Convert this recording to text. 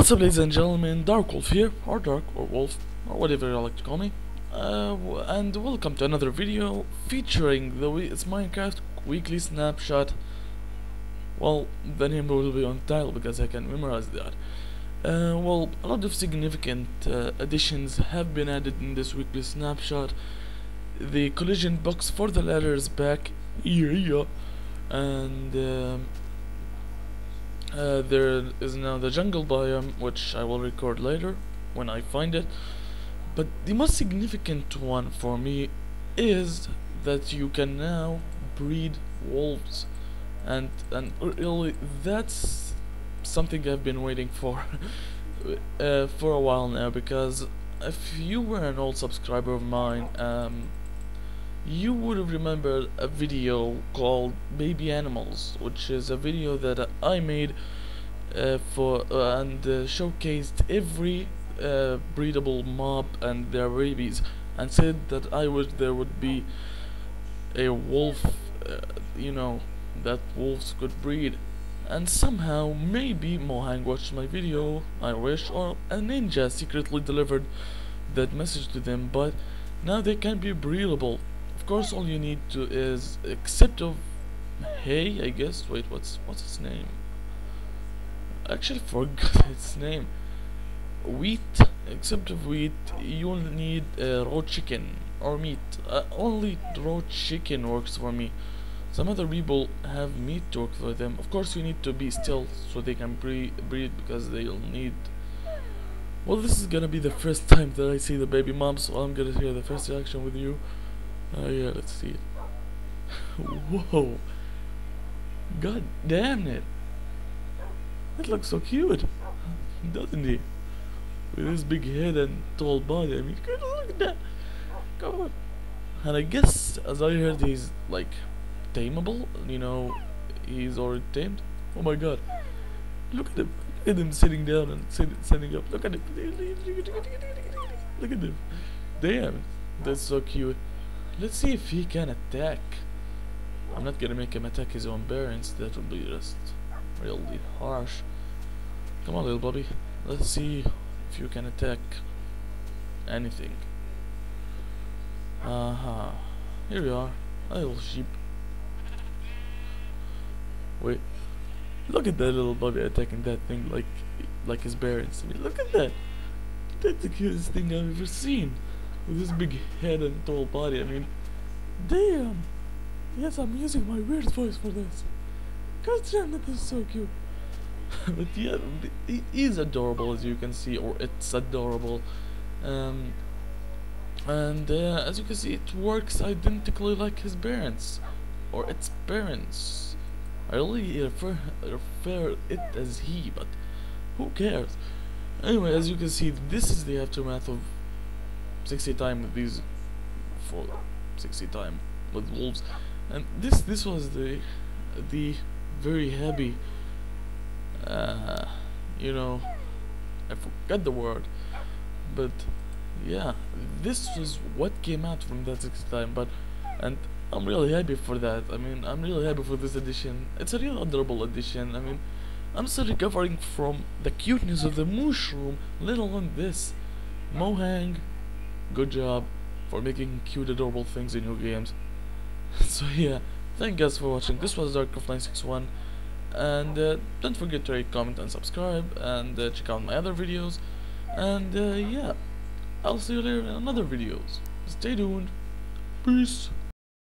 What's up ladies and gentlemen, Dark Wolf here, or Dark, or Wolf, or whatever you like to call me. Uh, and welcome to another video featuring the it's Minecraft Weekly Snapshot. Well, the name will be on title because I can memorize that. Uh, well, a lot of significant uh, additions have been added in this weekly snapshot. The collision box for the ladder is back, yeah. and um, uh, there is now the jungle biome, which I will record later when I find it. But the most significant one for me is that you can now breed wolves, and and really that's something I've been waiting for uh, for a while now. Because if you were an old subscriber of mine, um, you would have remembered a video called Baby Animals, which is a video that I made uh, for uh, and uh, showcased every uh, breedable mob and their babies, and said that I wish there would be a wolf, uh, you know, that wolves could breed. And somehow, maybe Mojang watched my video, I wish, or a ninja secretly delivered that message to them, but now they can be breedable. Course, all you need to is except of Hey, I guess. Wait, what's what's his name? Actually, forgot its name. Wheat, except of wheat, you'll need uh, raw chicken or meat. Uh, only raw chicken works for me. Some other people have meat to work for them. Of course, you need to be still so they can bre breed because they'll need. Well, this is gonna be the first time that I see the baby mob, so I'm gonna hear the first reaction with you. Oh yeah, let's see it. Whoa! God damn it! That looks so cute, doesn't he? With his big head and tall body. I mean, look at that. Come on. And I guess, as I heard, he's like tameable. You know, he's already tamed. Oh my god! Look at him! Look at him sitting down and sit, standing up. Look at him! Look at him! Damn, that's so cute. Let's see if he can attack. I'm not gonna make him attack his own parents. That would be just really harsh. Come on, little Bobby. Let's see if you can attack anything. Uh huh. Here we are. A little sheep. Wait. Look at that little Bobby attacking that thing like like his parents. I mean, look at that. That's the cutest thing I've ever seen. With his big head and tall body. I mean, damn. Yes, I'm using my weird voice for this. God damn, that is so cute. but yeah, he is adorable as you can see, or it's adorable. Um, and uh, as you can see, it works identically like his parents, or its parents. I really refer, refer it as he, but who cares? Anyway, as you can see, this is the aftermath of 60 time with these, for 60 time with wolves, and this this was the the very happy uh, you know I forgot the word but yeah this was what came out from that 60 time but and I'm really happy for that. I mean I'm really happy for this edition. It's a real adorable edition. I mean I'm still recovering from the cuteness of the mushroom let alone this Mojang good job for making cute adorable things in your games. So yeah thank you guys for watching. This was darkwolf961 and uh, don't forget to rate comment and subscribe. And uh, check out my other videos. And uh, yeah i'll see you later in another videos. Stay tuned. Peace